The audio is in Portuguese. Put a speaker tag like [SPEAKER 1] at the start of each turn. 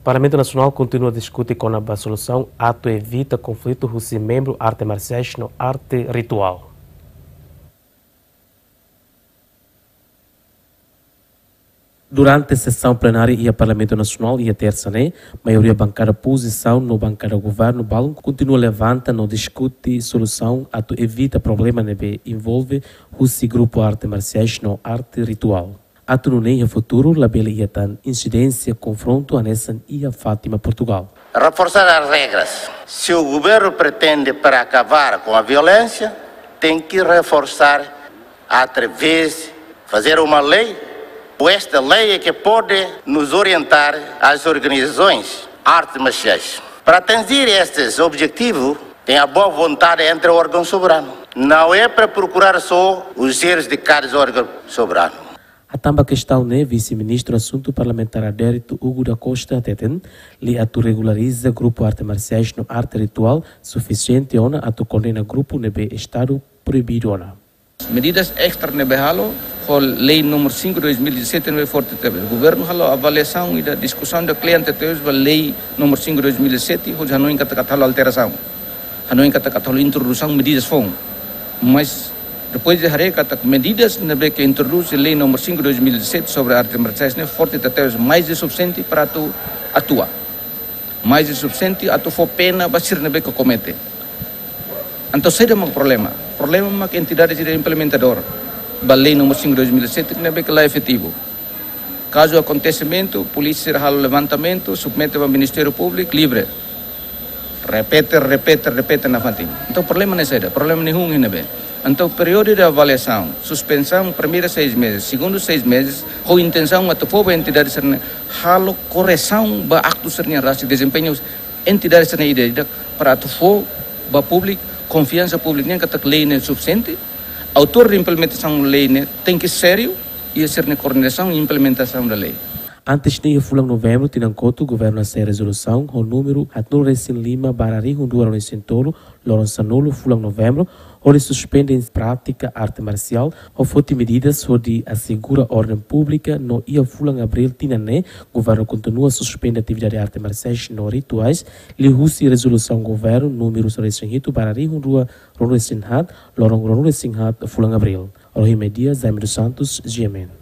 [SPEAKER 1] O Parlamento Nacional continua a discutir com a solução ato evita conflito russo membro arte marciais no arte ritual. Durante a sessão plenária e a Parlamento Nacional e a terça, né, maioria bancária posição no bancário governo balão continua levanta no discute solução a evita problema né, envolve o grupo arte marciais no arte ritual. Ato no nem futuro ia tan incidência confronto a Nessan e a Fátima Portugal.
[SPEAKER 2] Reforçar as regras. Se o governo pretende para acabar com a violência, tem que reforçar através fazer uma lei esta lei é que pode nos orientar às organizações artes marciais. Para atingir estes objetivos, tem a boa vontade entre o órgão soberano. Não é para procurar só os erros de cada órgão soberano.
[SPEAKER 1] A tamba questão né, vice-ministro assunto parlamentar adérito Hugo da Costa Teten, li atu regulariza grupo arte marciais no arte ritual suficiente ona atu condena grupo nebe estado proibido ona.
[SPEAKER 3] Medidas extra nebe halo com lei número 5 de 2017 não é forte. O governo falou avaliação e da discussão do cliente até a lei número 5 de 2017 já não encata alteração. Já não encata introdução medidas fom. Mas depois de harekat medidas que introduz a lei número 5 de 2017 sobre arte marciais é forte até mais de suficiente para tu atuar. Mais de suficiente a tu for pena basir na que comete. Então seria um problema. Problema é que a entidade seria implementadora da lei número 5 de 2007 que não é que lá é efetivo. Caso acontecimento, polícia será o levantamento, submete ao Ministério Público livre. Repete, repete, repete na fatina. Então, problema não é esse, problema nenhum é Então, período de avaliação, suspensão, primeiros seis meses, segundo seis meses, com intenção a toda a entidade ser halo correção ba acto ser raça desempenho entidade ser ideia para a ba público confiança pública nem que a lei não é suficiente autor de implementação da lei né, tem que ser sério e na coordenação e implementação da lei.
[SPEAKER 1] Antes de fulang novembro, tinangkoto governo a resolução o número Hatnul Resin Lima Barari Hundura no Sentolo, Lourenço Nulo, fulang novembro, onde suspende em prática arte marcial, ou fote medidas de assegura ordem pública no ia fulang abril tinané, governo continua a suspender atividade de arte marciais no rituais, li husi resolução governo número Resin Hito Barari Hundura Rono Resin Hat, Lorong Rono Resin Hat, fulang abril. Rohi Media, Zaimir Santos, GMN.